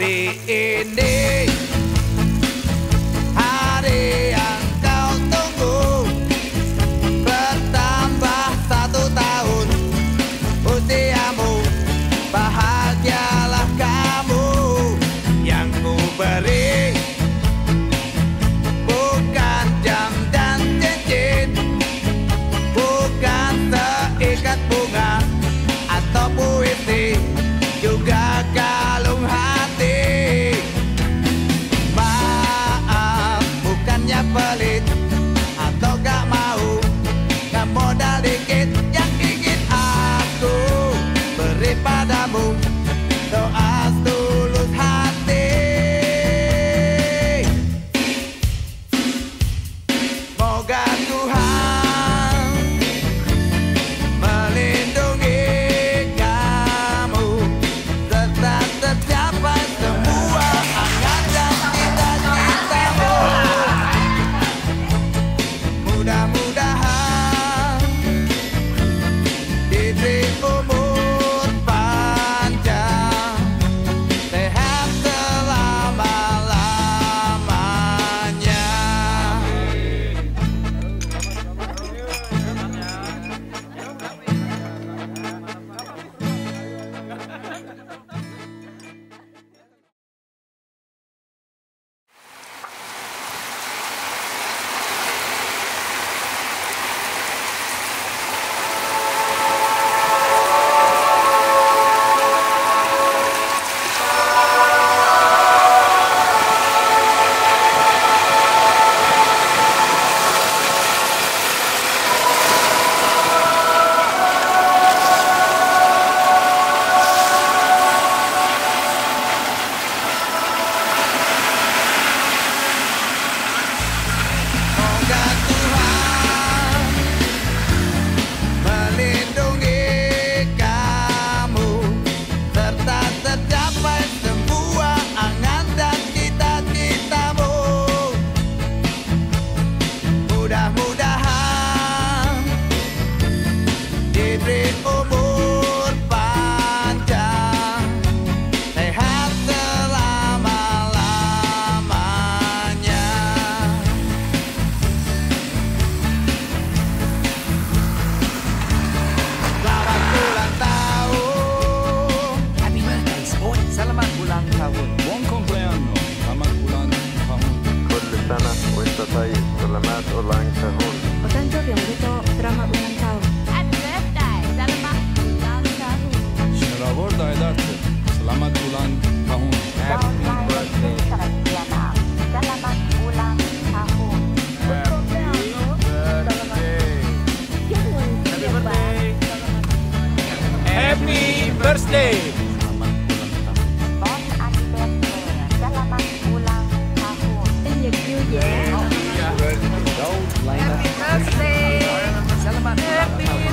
hari ini tayo selamat ulang tahun. Ulang tahun. Selamat ulang tahun. Selamat ulang tahun. Happy birthday. Selamat ulang tahun. Happy birthday. Happy birthday. Happy birthday. Yeah. birthday. Happy